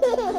Wow!